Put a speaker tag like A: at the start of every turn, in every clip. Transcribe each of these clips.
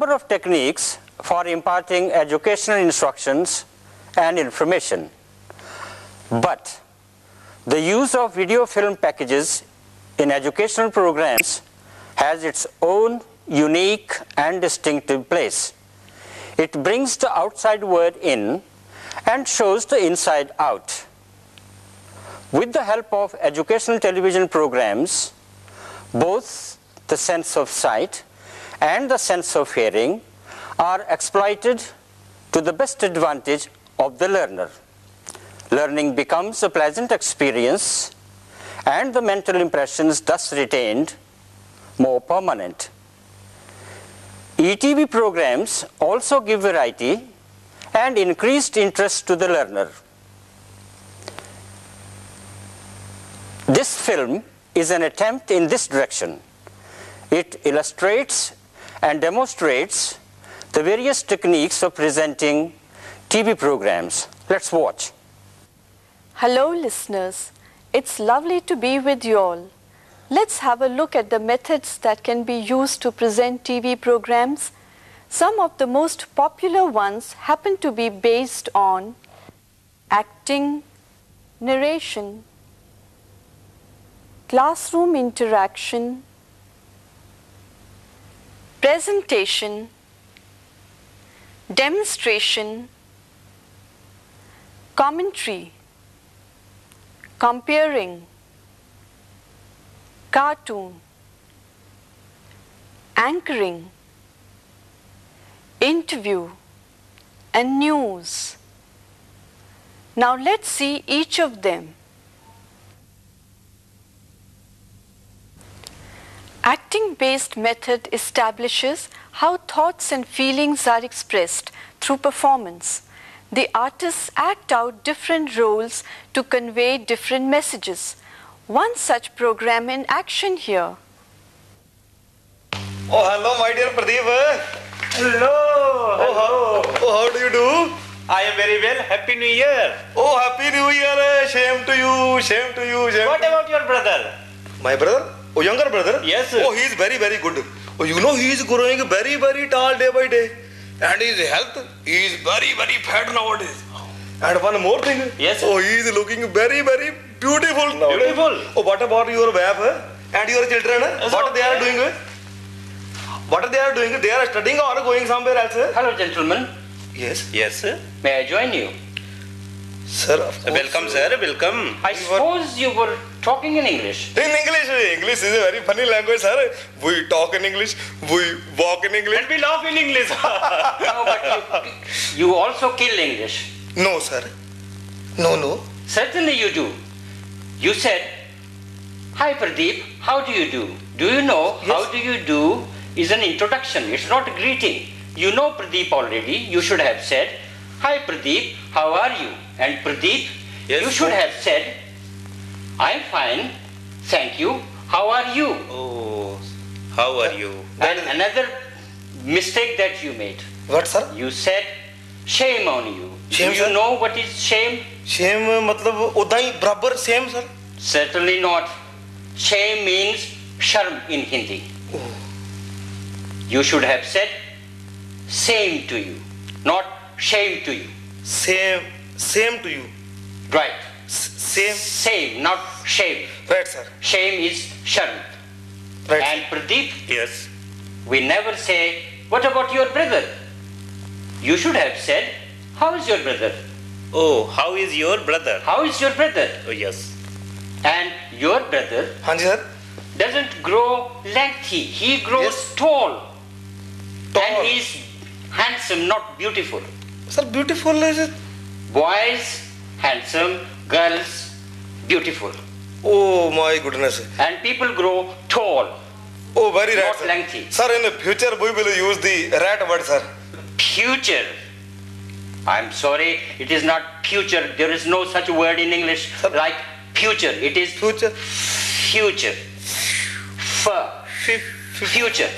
A: number of techniques for imparting educational instructions and information. But the use of video film packages in educational programs has its own unique and distinctive place. It brings the outside world in and shows the inside out. With the help of educational television programs, both the sense of sight and the sense of hearing are exploited to the best advantage of the learner. Learning becomes a pleasant experience and the mental impressions thus retained more permanent. ETV programs also give variety and increased interest to the learner. This film is an attempt in this direction. It illustrates and demonstrates the various techniques of presenting TV programs. Let's watch.
B: Hello, listeners. It's lovely to be with you all. Let's have a look at the methods that can be used to present TV programs. Some of the most popular ones happen to be based on acting, narration, classroom interaction, presentation, demonstration, commentary, compering, cartoon, anchoring, interview, and news. Now let's see each of them. Acting based method establishes how thoughts and feelings are expressed through performance. The artists act out different roles to convey different messages. One such program in action here.
C: Oh, hello, my dear Pradeep.
D: Hello.
C: Oh, how, oh, how do you do?
D: I am very well. Happy New Year.
C: Oh, happy new year. Shame to you, shame to you, shame
D: What
C: to
D: about your brother?
C: My brother? Oh, younger brother?
D: Yes.
C: Oh, he is very, very good. Oh, you know, he is growing very, very tall day by day. And his health, he is very, very fat nowadays. And one more thing.
D: Yes.
C: Oh, he is looking very, very beautiful nowadays.
D: Beautiful.
C: Oh, what about your wife and your children?
D: Yes,
C: What they are doing? What are they are doing? They are studying or going somewhere else?
A: Hello, gentlemen.
C: Yes.
D: Yes. Sir.
A: May I join you?
C: Sir, of course.
D: Welcome, sir. Welcome.
A: I suppose you were talking in English.
C: In English, English is a very funny language, sir. We talk in English, we walk in English.
D: And we laugh in English.
A: No, but you, you also kill English.
C: No, sir. No, no.
A: Certainly you do. You said, Hi Pradeep, how do you do? Do you know how do you do is an introduction, it's not a greeting. You know Pradeep already, you should have said, Hi Pradeep, how are you? And Pradeep,
D: Yes,
A: you should
D: oh.
A: have said, I'm fine, thank you, how are you?
D: oh, how are you?
A: And another mistake that you made,
C: What, sir?
A: you said, Shame on you.
C: Shame,
A: do you
C: sir?
A: know what is shame?
C: Shame मतलब उदा ही बराबर same sir
A: Certainly not. Shame means sharm in Hindi. You should have said same to you, not shame to you.
C: Same Same to you.
A: Right.
C: S
A: same. Same, not shame.
C: Right, sir.
A: Shame is sharm.
C: Right.
A: And Pradeep.
D: Yes.
A: We never say, what about your brother? You should have said, how is your brother?
D: Oh, how is your brother?
A: How is your brother?
D: Oh, yes.
A: And your brother
C: Hanji, sir?
A: doesn't grow lengthy. He grows
C: yes.
A: tall.
C: tall.
A: And is handsome, not beautiful.
C: Sir, beautiful is it?
A: Boys, handsome, girls, beautiful.
C: Oh my goodness.
A: And people grow tall,
C: Oh, very right.
A: not
C: Sir.
A: lengthy.
C: Sir, in the future we will use the rat word, sir.
A: Future. I'm sorry, it is not future. There is no such word in English
C: Sir.
A: like future. It is
C: Future.
A: future. F. Future.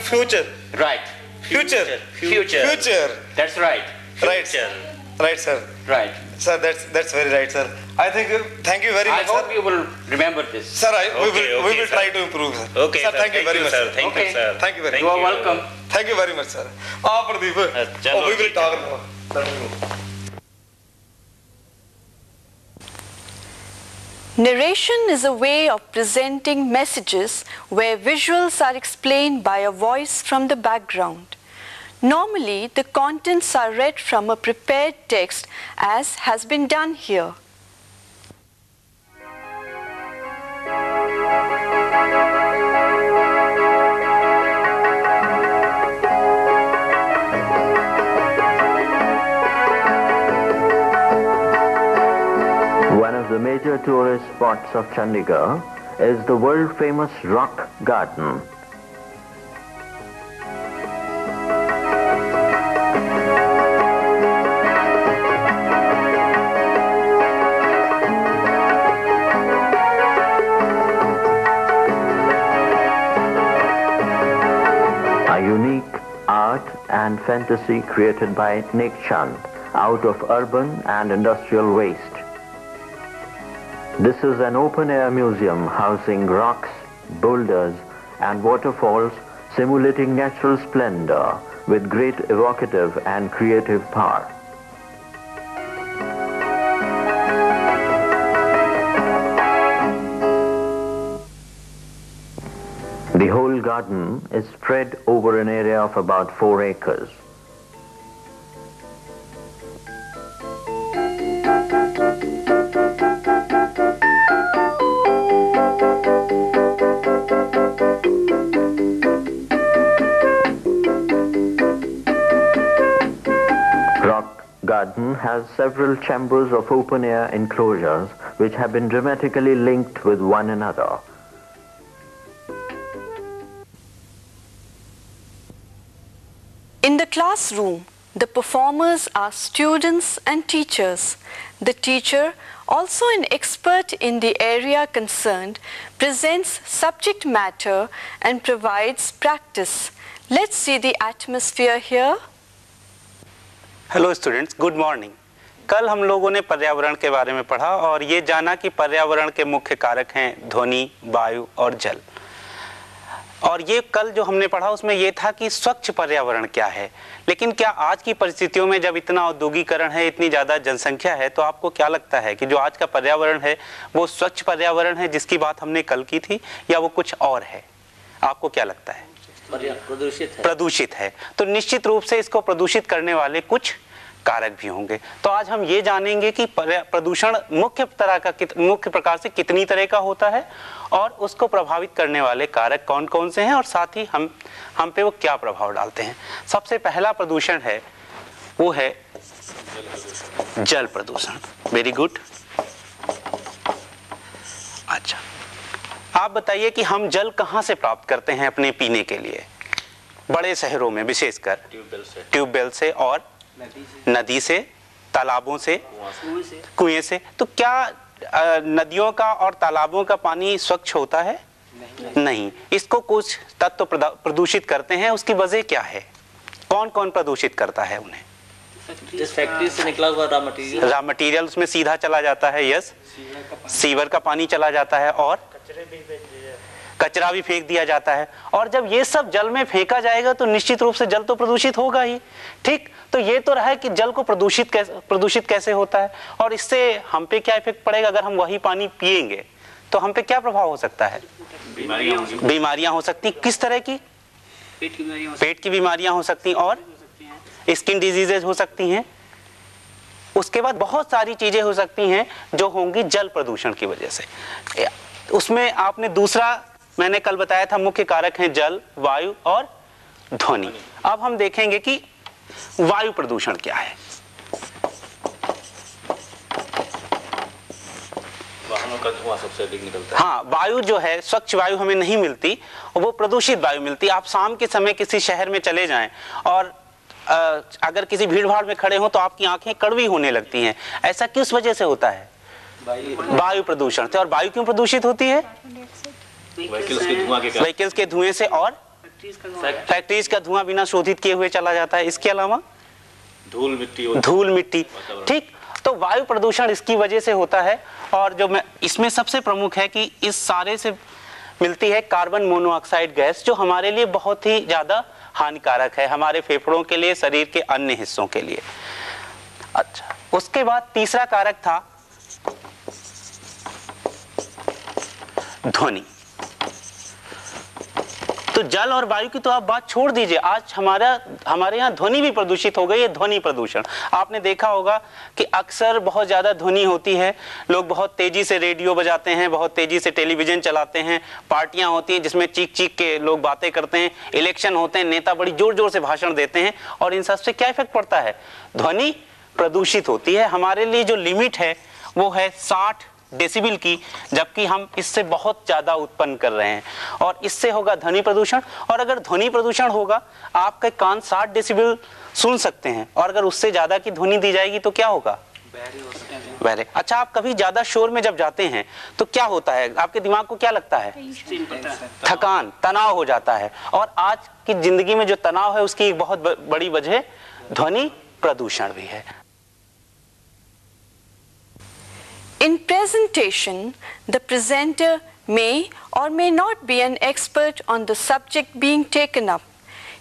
C: Future.
A: Right.
C: Future.
A: Future.
C: Future.
A: That's right.
C: Right.
D: Future.
C: Right, sir.
A: Right.
C: Sir, that's that's very right, sir. I think. Thank you very
A: I
C: much, I
A: hope
C: sir.
A: you will remember this.
C: Sir, I, we
D: Okay,
C: will we will
D: sir.
C: try to improve, sir.
D: Okay,
C: sir.
D: sir.
C: Thank you very much,
D: sir.
C: sir.
D: Thank
A: Okay.
D: you, sir.
C: Thank you very much.
A: You are welcome.
C: Thank you very much, sir. Ah, Pradeep.
D: Uh,
C: oh, we will talk
D: hai.
C: now.
B: Narration is a way of presenting messages where visuals are explained by a voice from the background. Normally, the contents are read from a prepared text as has been done here.
E: One of the major tourist spots of Chandigarh is the world famous Rock Garden. Unique art and fantasy created by Nek Chand out of urban and industrial waste. This is an open-air museum housing rocks, boulders and waterfalls simulating natural splendor with great evocative and creative power. The whole garden is spread over an area of about four acres. Rock Garden has several chambers of open-air enclosures which have been dramatically linked with one another.
B: classroom, the performers are students and teachers. The teacher, also an expert in the area concerned, presents subject matter and provides practice. Let's see the atmosphere here.
F: Hello students good morning कल हम लोगों ने पर्यावरण के बारे में पढ़ा और ये जाना कि पर्यावरण के मुख्य कारक हैं ध्वनि वायु और जल और ये कल जो हमने पढ़ा उसमें ये था कि स्वच्छ पर्यावरण क्या है। लेकिन क्या आज की परिस्थितियों में जब इतना औद्योगिकरण है इतनी ज़्यादा जनसंख्या है तो आपको क्या लगता है कि जो आज का पर्यावरण है वो स्वच्छ पर्यावरण है जिसकी बात हमने कल की थी या वो कुछ और है? आपको क्या लगता है?
G: प्रदूषित है।
F: प्रदूषित है। तो निश्चित रूप से इसको प्रदूषित करने वाले कुछ कारक भी होंगे। तो आज हम ये जानेंगे कि प्रदूषण मुख्य तरह का मुख्य प्रकार से कितनी तरह का होता है और उसको प्रभावित करने वाले कारक कौन कौन से हैं और साथ ही हम हम पे वो क्या प्रभाव डालते हैं। सबसे पहला प्रदूषण है वो है जल प्रदूषण। वेरी गुड अच्छा। आप बताइए कि हम जल कहाँ से प्राप्त करते हैं अपने पीने के लिए? बड़े शहरों में विशेषकर।
G: ट्यूबवेल से।
F: ट्यूबवेल से और नदी से तालाबों से
G: कुएँ से।
F: तो क्या नदियों का और तालाबों का पानी स्वच्छ होता है? नहीं। नहीं। इसको कुछ तत्व प्रदा- प्रदूषित करते हैं उसकी वजह क्या है? कौन कौन प्रदूषित करता है उन्हें?
G: जिस फैक्ट्री से निकला हुआ रॉ मटेरियल
F: रॉ मटेरियल उसमें सीधा चला जाता है यस सीवर का पानी चला जाता है और कचरा भी फेंक दिया जाता है। और जब ये सब जल में फेंका जाएगा तो निश्चित रूप से जल तो प्रदूषित होगा ही। ठीक? तो ये तो रहा है कि जल को प्रदूषित कैसे प्रदूषित कैसे होता है? और इससे हम पे क्या इफ़ेक्ट पड़ेगा? अगर हम वही पानी पिएँगे तो हम पे क्या प्रभाव हो सकता है? बीमारियाँ हो सकती किस तरह की?
G: पेट की बीमारियाँ हो
F: पेट की बीमारियाँ हो सकती और स्किन डिजीजेज हो सकती हैं। उसके बाद बहुत सारी चीज़ें हो सकती हैं जो होंगी जल प्रदूषण की वजह से। उसमें आपने दूसरा मैंने कल बताया था मुख्य कारक हैं जल वायु और ध्वनि। अब हम देखेंगे कि वायु प्रदूषण क्या है।
G: वाहनों का धुआँ सबसे अधिक निकलता
F: हाँ। वायु जो है स्वच्छ वायु हमें नहीं मिलती और वो प्रदूषित वायु मिलती। आप शाम के समय किसी शहर में चले जाएँ और अ, अगर किसी भीड़ भाड़ में खड़े हो तो आपकी आँखें कड़वी होने लगती हैं। ऐसा किस वजह से होता है? वायु प्रदूषण से। और वायु क्यों प्रदूषित होती है?
G: व्हीकल्स के धुआँ के
F: व्हीकल्स के धुएँ से और फैक्ट्रीज का धुआँ। बिना शोधित किए हुए चला जाता है। इसके अलावा?
G: धूल मिट्टी
F: धूल मिट्टी। ठीक तो वायु प्रदूषण इसकी वजह से होता है और जो मैं इसमें सबसे प्रमुख है कि इस सारे से मिलती है कार्बन मोनोऑक्साइड गैस जो हमारे लिए बहुत ही ज़्यादा हानिकारक है हमारे फेफड़ों के लिए शरीर के अन्य हिस्सों के लिए। अच्छा उसके बाद तीसरा कारक था ध्वनि। तो जल और वायु की तो आप बात छोड़ दीजिए। आज हमारा, हमारे यहाँ ध्वनि भी प्रदूषित हो गई है, ध्वनि प्रदूषण। आपने देखा होगा कि अक्सर बहुत ज़्यादा ध्वनि होती है। लोग बहुत तेज़ी से रेडियो बजाते हैं, बहुत तेज़ी से टेलीविज़न चलाते हैं, पार्टियाँ होती हैं जिसमें चीख चीख के लोग बातें करते हैं, इलेक्शन होते हैं, नेता बड़ी ज़ोर ज़ोर से भाषण देते हैं और इन सबसे क्या इफ़ेक्ट पड़ता है? ध्वनि प्रदूषित होती है। हमारे लिए जो लिमिट है, वो है साठ डेसिबल की, जबकि हम इससे बहुत ज़्यादा उत्पन्न कर रहे हैं। और इससे होगा ध्वनि प्रदूषण। और अगर ध्वनि प्रदूषण होगा, आपके कान 60 डेसिबल सुन सकते हैं। और अगर उससे ज़्यादा की ध्वनि दी जाएगी तो क्या होगा? बहरे अच्छा आप कभी ज़्यादा शोर में जब जाते हैं तो क्या होता है? आपके दिमाग को क्या लगता है? थकान, तनाव हो जाता है। और आज की ज़िंदगी में जो तनाव है, उसकी एक बहुत बड़ी वजह ध्वनि प्रदूषण भी है।
B: In presentation, the presenter may or may not be an expert on the subject being taken up.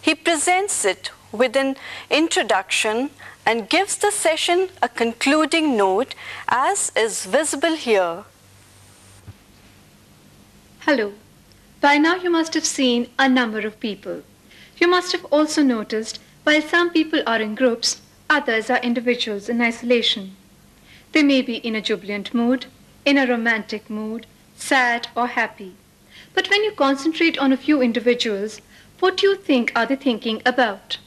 B: He presents it with an introduction and gives the session a concluding note as is visible here.
H: Hello. By now you must have seen a number of people. You must have also noticed while some people are in groups, others are individuals in isolation. They may be in a jubilant mood, in a romantic mood, sad or happy. But when you concentrate on a few individuals, what do you think are they thinking about?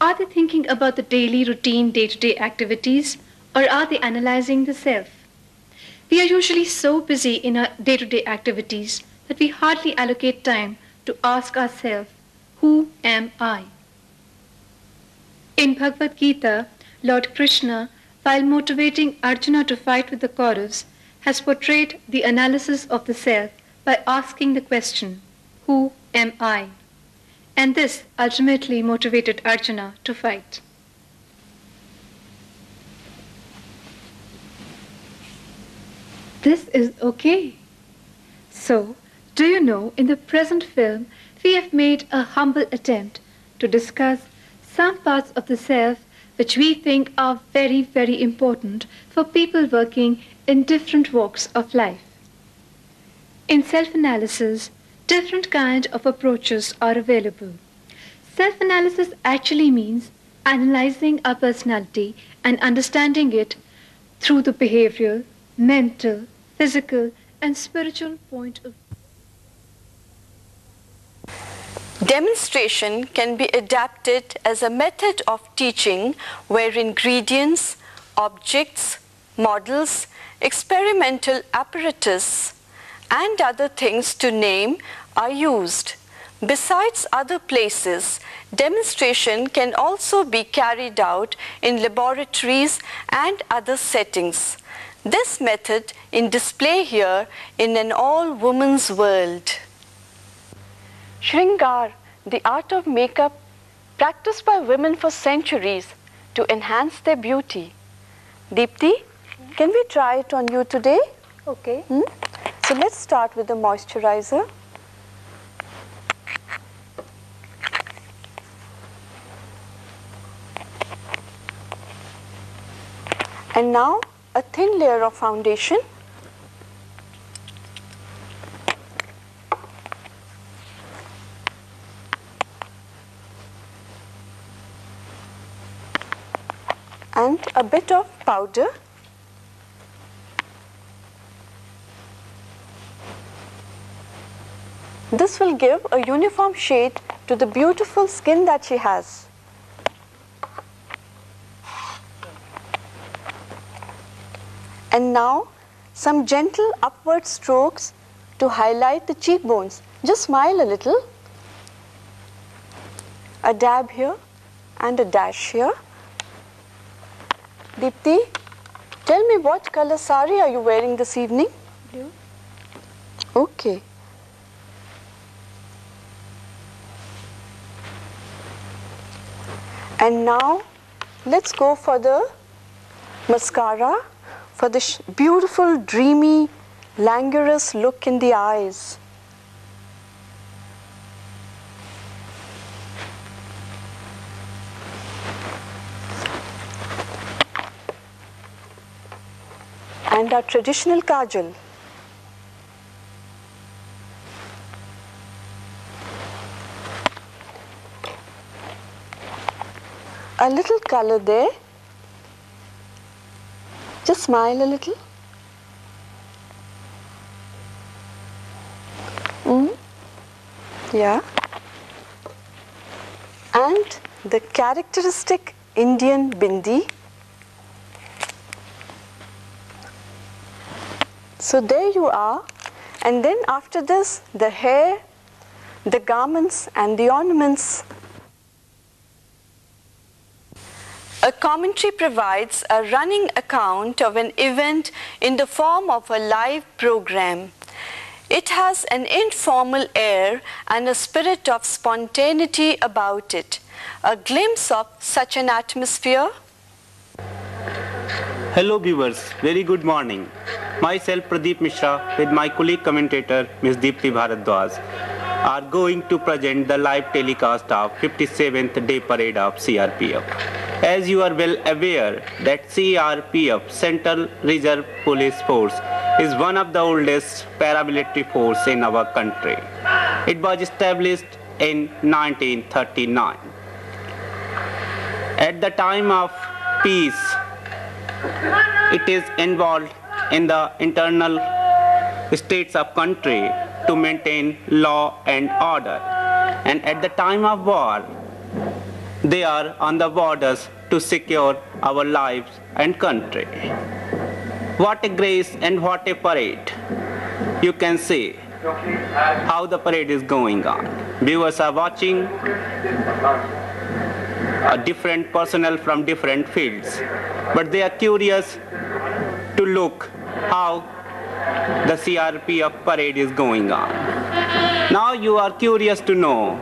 H: Are they thinking about the daily routine day to day activities or are they analyzing the self? We are usually so busy in our day to day activities that we hardly allocate time to ask ourselves, Who am I? In Bhagavad Gita, Lord Krishna, while motivating Arjuna to fight with the Kauravas, has portrayed the analysis of the self by asking the question, Who am I? And this ultimately motivated Arjuna to fight. This is okay. So, do you know, in the present film, we have made a humble attempt to discuss some parts of the self which we think are very, very important for people working in different walks of life. In self-analysis, different kind of approaches are available. Self-analysis actually means analyzing our personality and understanding it through the behavioral, mental, physical, and spiritual point of
B: Demonstration can be adapted as a method of teaching where ingredients, objects, models, experimental apparatus, and other things to name are used. Besides other places, demonstration can also be carried out in laboratories and other settings. This method in display here in an all woman's world. Shringar, the art of makeup practiced by women for centuries to enhance their beauty. Deepti, can we try it on you today?
H: Okay.
B: Hmm? So let's start with the moisturizer. And now a thin layer of foundation. And a bit of powder. This will give a uniform shade to the beautiful skin that she has. And now some gentle upward strokes to highlight the cheekbones. Just smile a little. A dab here and a dash here. Deepti, tell me what color sari are you wearing this evening?
H: Blue.
B: Okay. And now let's go for the mascara for the sh- beautiful, dreamy, languorous look in the eyes. And our traditional kajal. A little color there. Just smile a little. Mm. Yeah. And the characteristic Indian bindi. So there you are. And then after this, the hair, the garments, and the ornaments A commentary provides a running account of an event in the form of a live program. It has an informal air and a spirit of spontaneity about it. A glimpse of such an atmosphere
F: Hello viewers, very good morning. Myself Pradeep Mishra with my colleague commentator Ms. Deepti Bharadwaj are going to present the live telecast of 57th day parade of CRPF. As you are well aware that CRPF Central Reserve Police Force is one of the oldest paramilitary force in our country. It was established in 1939. At the time of peace, it is involved in the internal states of country to maintain law and order. And at the time of war they are on the borders to secure our lives and country. What a grace and what a parade. You can see how the parade is going on. Viewers are watching uh, different personnel from different fields. But they are curious to look how the CRPF parade is going on. Now you are curious to know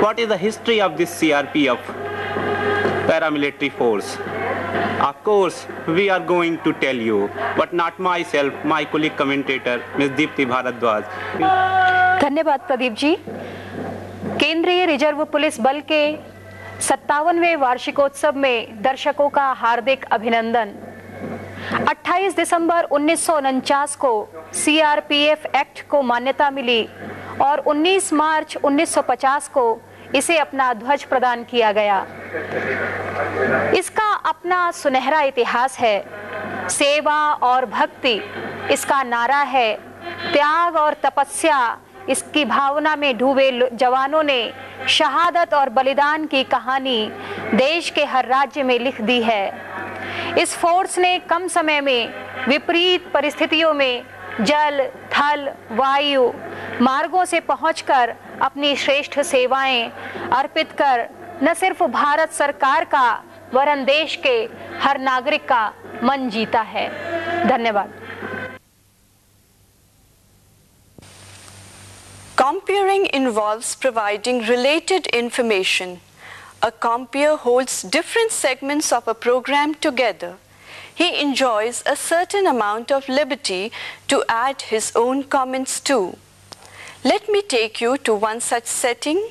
F: what is the history of this CRPF paramilitary force. Of course, we are going to tell you, but not myself, my colleague commentator, Ms. Deepti Bharadwaj.
I: धन्यवाद प्रदीप जी केंद्रीय reserve police बल के सत्तावनवे वार्षिकोत्सव में दर्शकों का हार्दिक अभिनंदन। 28 दिसंबर उन्नीस सौ उनचास को सीआरपीएफ एक्ट को मान्यता मिली और 19 मार्च 1950 को इसे अपना ध्वज प्रदान किया गया। इसका अपना सुनहरा इतिहास है। सेवा और भक्ति, इसका नारा है। त्याग और तपस्या इसकी भावना में डूबे जवानों ने शहादत और बलिदान की कहानी देश के हर राज्य में लिख दी है। इस फोर्स ने कम समय में विपरीत परिस्थितियों में जल, थल, वायु मार्गों से पहुंचकर अपनी श्रेष्ठ सेवाएँ अर्पित कर न सिर्फ़ भारत सरकार का, वरन देश के हर नागरिक का मन जीता है। धन्यवाद।
B: Compering involves providing related information. A compere holds different segments of a program together. He enjoys a certain amount of liberty to add his own comments too. Let me take you to one such setting.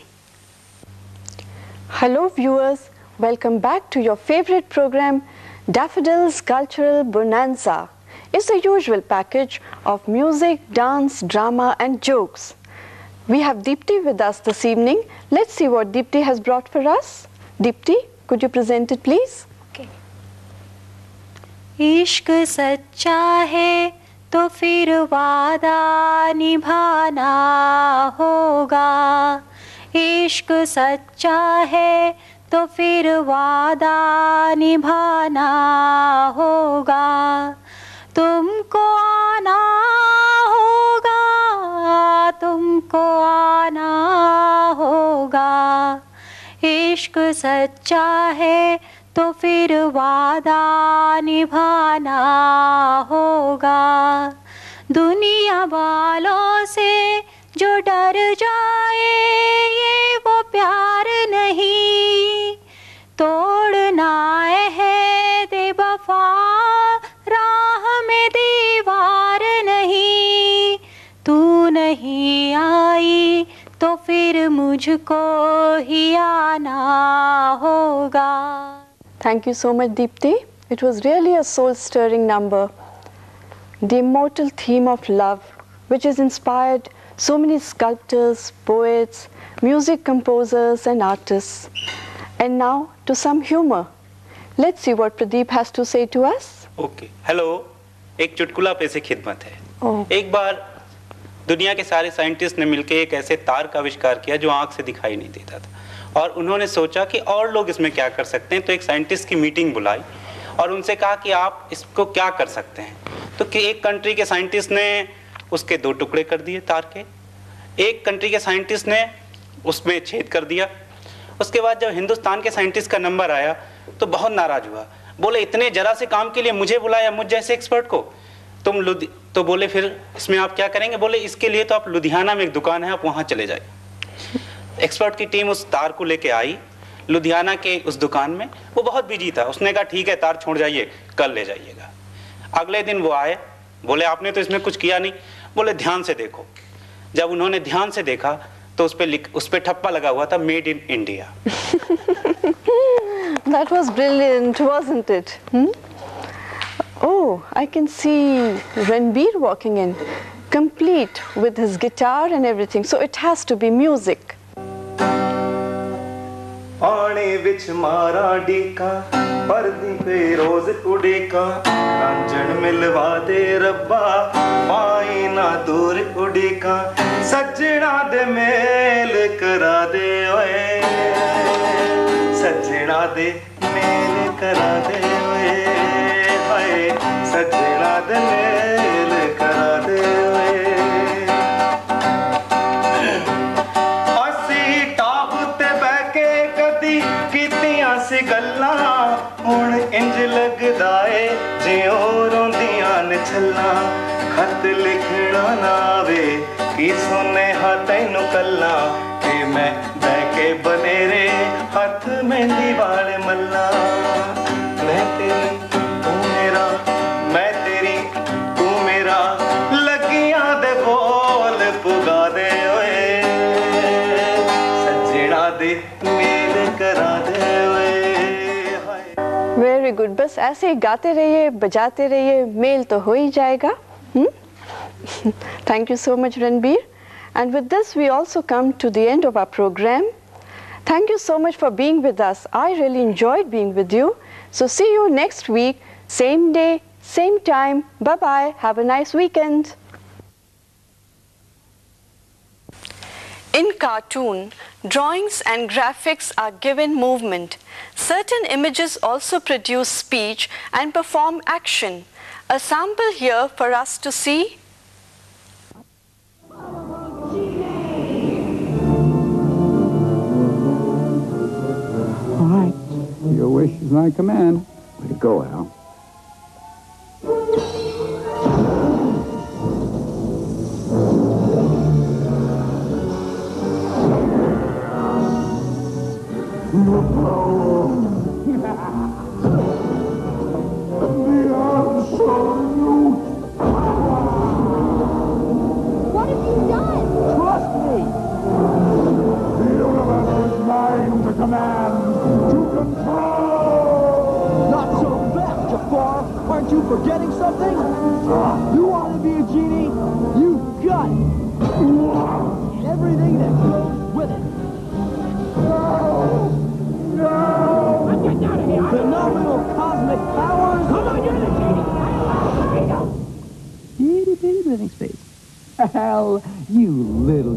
B: Hello, viewers. Welcome back to your favorite program, Daffodils Cultural Bonanza. It's the usual package of music, dance, drama, and jokes. We have Deepti with us this evening. Let's see what Deepti has brought for us. Deepti, could you present it, please? Okay.
J: इश्क सच्चा है तो फिर वादा निभाना होगा इश्क सच्चा है तो फिर वादा निभाना होगा तुमको सच्चा है तो फिर वादा निभाना होगा। दुनिया वालों से जो डर जाए, ये वो प्यार नहीं। तोड़ना वफा, राह में दीवार नहीं। तू नहीं आई तो फिर मुझको ही आना होगा
B: thank you so much Deepti it was really a soul stirring number the immortal theme of love which is inspired so many sculptors, poets, music composers, and artists. And now to some humor. Let's see what Pradeep has to say to us.
F: Okay. Hello. एक चुटकुला पे से खिदमत है
B: oh.
F: एक बार दुनिया के सारे साइंटिस्ट ने मिलकर एक ऐसे तार का आविष्कार किया जो आँख से दिखाई नहीं देता था। और उन्होंने सोचा कि और लोग इसमें क्या कर सकते हैं तो एक साइंटिस्ट की मीटिंग बुलाई और उनसे कहा कि आप इसको क्या कर सकते हैं। तो कि एक कंट्री के साइंटिस्ट ने उसके दो टुकड़े कर दिए तार के। एक कंट्री के साइंटिस्ट ने उसमें छेद कर दिया। उसके बाद जब हिंदुस्तान के साइंटिस्ट का नंबर आया तो बहुत नाराज़ हुआ। बोले, इतने जरा से काम के लिए मुझे बुलाया, मुझ जैसे एक्सपर्ट को। तुम लुधि तो बोले फिर इसमें आप क्या करेंगे? बोले इसके लिए तो आप लुधियाना में एक दुकान है आप वहाँ चले जाए एक्सपर्ट की टीम उस तार को लेके आई लुधियाना के उस दुकान में। वो बहुत बिज़ी था। उसने कहा ठीक है तार छोड़ जाइए कल ले जाइएगा। अगले दिन वो आए बोले आपने तो इसमें कुछ किया नहीं। बोले ध्यान से देखो। जब उन्होंने ध्यान से देखा तो उस पर उस पर ठप्पा लगा हुआ था made in India
B: That was brilliant, wasn't it? Hmm? Oh, I can see Ranbir walking in, complete with his guitar and everything. So it has to be music.
C: ਆਣੇ ਵਿੱਚ ਮਾਰਾ ਡੀਕਾ ਪਰਦੀ ਪੇ ਰੋਜ਼ ਉਡੇਕਾ ਰਾਂਝਣ ਮਿਲਵਾ ਦੇ ਰੱਬਾ ਪਾਈ ਨਾ ਦੂਰ ਉਡੇਕਾ ਸੱਜਣਾ ਦੇ ਮੇਲ ਕਰਾ ਦੇ ਓਏ ਸੱਜਣਾ ਦੇ ਮੇਲ ਕਰਾ ਦੇ ਓਏ ਹਾਏ ਸੱਜਣਾ ਦੇ ਕਰਾ ਦੇ ਓਏ ਅਸੀਂ ਟਾਪ ਤੇ ਬਹਿ ਕੇ ਕਦੀ ਕੀਤੀਆਂ ਸੀ ਗੱਲਾਂ, ਹੁਣ ਇੰਜ ਲੱਗਦਾ ਏ ਜਿਉਂ ਰੋਂਦੀਆਂ ਨੇ ਛੱਲਾਂ। ਖਤ ਲਿਖਣਾ ਨਾ ਆਵੇ, ਕੀ ਸੁਨੇਹਾ ਤੈਨੂੰ ਕੱਲਾ? ਤੇ ਮੈਂ ਬਹਿ ਕੇ ਬਨੇਰੇ, ਹੱਥ ਮਹਿੰਦੀ ਵਾਲੇ ਮੱਲਾ।
B: ऐसे ही गाते रहिए बजाते रहिए मेल तो हो ही जाएगा hmm? Thank you so much Ranbir. And with this we also come to the end of our program. Thank you so much for being with us. I really enjoyed being with you. So see you next week, same day, same time. Bye bye. Have a nice weekend. In cartoon, drawings and graphics are given movement. Certain images also produce speech and perform action. A sample here for us to see.
K: All right. Your wish is my command. Way to go, Al.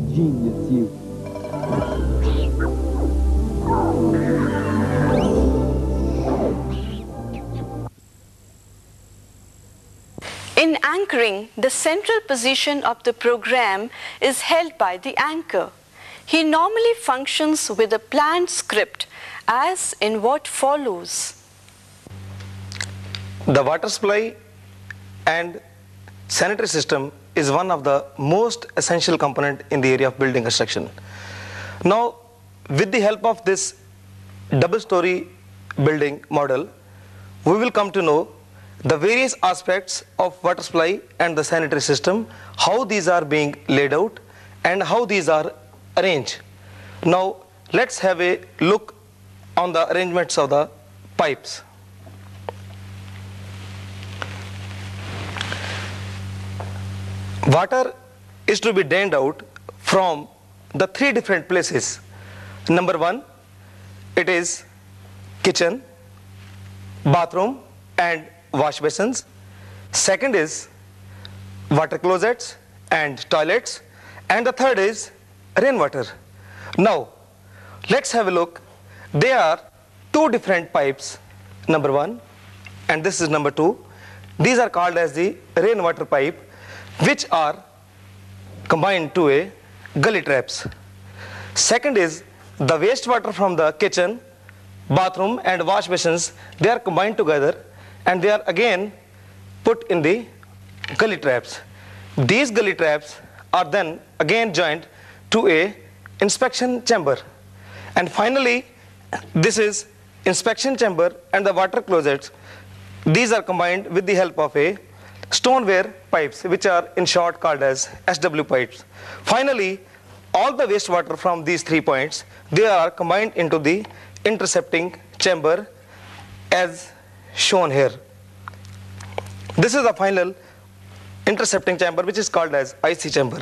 K: Genius, you.
B: In anchoring, the central position of the program is held by the anchor. He normally functions with a planned script, as in what follows.
L: The water supply and sanitary system is one of the most essential component in the area of building construction. Now, with the help of this double story building model, we will come to know
C: the various aspects of water supply and the sanitary system, how these are being laid out and how these are arranged. Now let's have a look on the arrangements of the pipes. Water is to be drained out from the three different places. Number one, it is kitchen, bathroom and wash basins. Second is water closets and toilets. And the third is rainwater. Now, let's have a look. There are two different pipes, number one, and this is number two. These are called as the rainwater pipe, which are combined to a gully traps. Second is the wastewater from the kitchen, bathroom and wash basins, they are combined together and they are again put in the gully traps. These gully traps are then again joined to a inspection chamber. And finally, this is inspection chamber and the water closets. These are combined with the help of a stoneware pipes, which are in short called as SW pipes. Finally, all the wastewater from these three points, they are combined into the intercepting chamber as shown here. This is the final intercepting chamber which is called as IC chamber.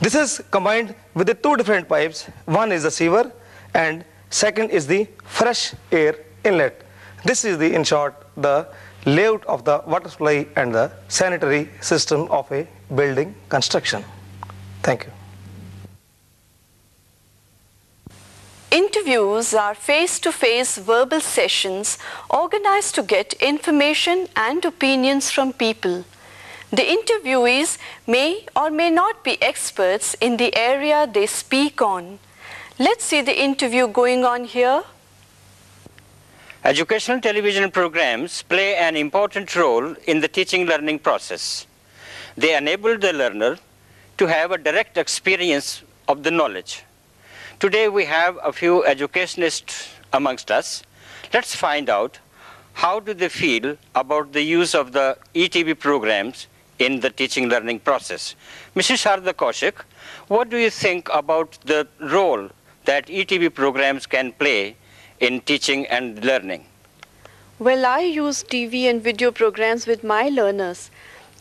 C: This is combined with the two different pipes. One is the sewer and second is the fresh air inlet. This is the in short the layout of the water supply and the sanitary system of a building construction. Thank you.
B: Interviews are face-to-face verbal sessions organized to get information and opinions from people. The interviewees may or may not be experts in the area they speak on. Let's see the interview going on here.
A: Educational television programs play an important role in the teaching learning process. They enable the learner to have a direct experience of the knowledge. Today we have a few educationists amongst us. Let's find out how do they feel about the use of the ETV programs in the teaching learning process. Mrs. Sharda Kaushik, what do you think about the role that ETV programs can play in teaching and learning?
B: Well, I use TV and video programs with my learners.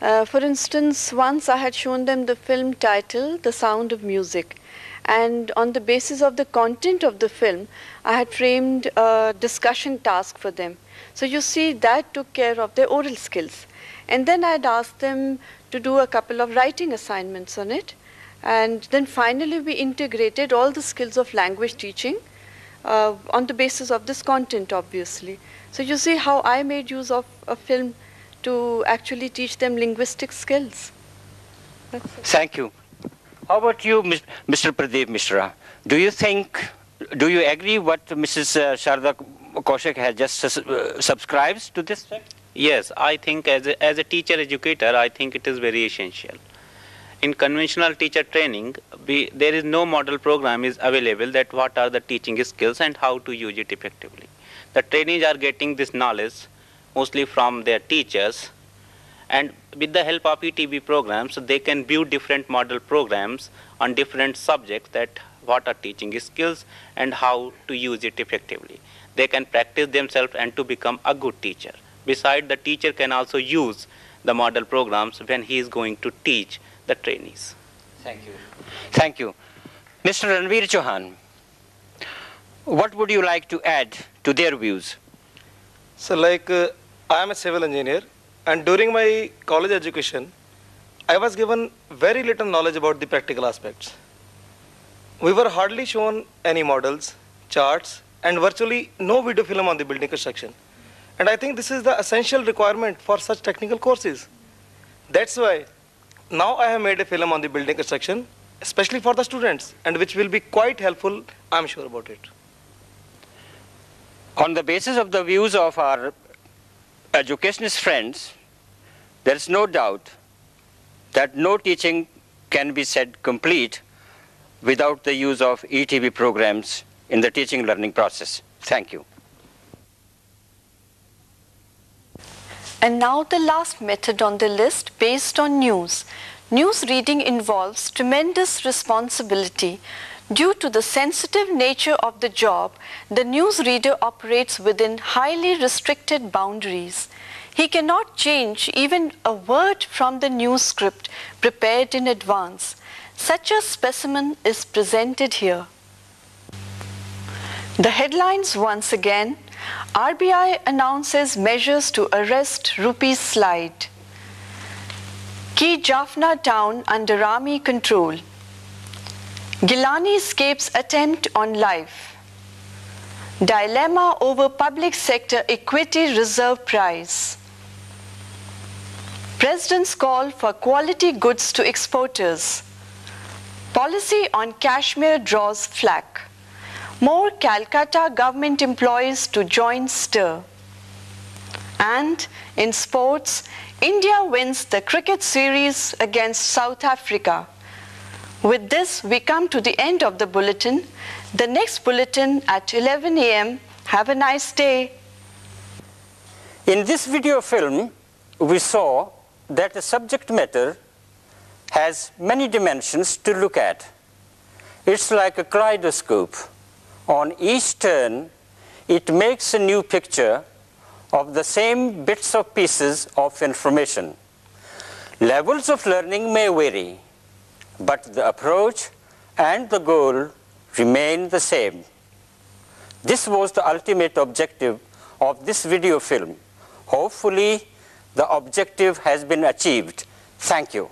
B: Uh, for instance, once I had shown them the film title, The Sound of Music. And on the basis of the content of the film, I had framed a discussion task for them. So you see, that took care of their oral skills. And then I'd asked them to do a couple of writing assignments on it. And then finally, we integrated all the skills of language teaching uh, on the basis of this content, obviously. So you see how I made use of a film to actually teach them linguistic skills.
A: Thank you. How about you, Mr. Pradeep Mishra? Do you think, do you agree what Mrs. uh, Sharda Kaushik has just uh, subscribes to this?
F: Yes, I think as a, as a teacher educator, I think it is very essential. In conventional teacher training, we, there is no model program is available that what are the teaching skills and how to use it effectively. The trainees are getting this knowledge mostly from their teachers and with the help of ETV programs, they can view different model programs on different subjects that what are teaching skills and how to use it effectively. They can practice themselves and to become a good teacher. Besides, the teacher can also use the model programs when he is going to teach the trainees.
A: Thank you. Thank you. Mr. Ranveer Chauhan, what would you like to add to their views?
C: So like uh, I am a civil engineer and during my college education, I was given very little knowledge about the practical aspects. We were hardly shown any models, charts, and virtually no video film on the building construction. And I think this is the essential requirement for such technical courses. That's why now I have made a film on the building construction, especially for the students, and which will be quite helpful, I'm sure about it.
A: On the basis of the views of our educationist friends, there is no doubt that no teaching can be said complete without the use of ETV programs in the teaching learning process. Thank you.
B: And now the last method on the list based on news. News reading involves tremendous responsibility. Due to the sensitive nature of the job, the newsreader operates within highly restricted boundaries. He cannot change even a word from the news script prepared in advance. Such a specimen is presented here. The headlines once again RBI announces measures to arrest rupee slide. Key Jaffna town under army control. Gilani escapes attempt on life. Dilemma over public sector equity reserve price. President's call for quality goods to exporters. Policy on Kashmir draws flack. More Calcutta government employees to join stir. And in sports, India wins the cricket series against South Africa. With this, we come to the end of the bulletin. The next bulletin at 11 a.m. Have a nice day.
A: In this video film, we saw that the subject matter has many dimensions to look at. It's like a kaleidoscope. On each turn, it makes a new picture of the same bits of pieces of information. Levels of learning may vary, but the approach and the goal remain the same. This was the ultimate objective of this video film. Hopefully, the objective has been achieved. Thank you.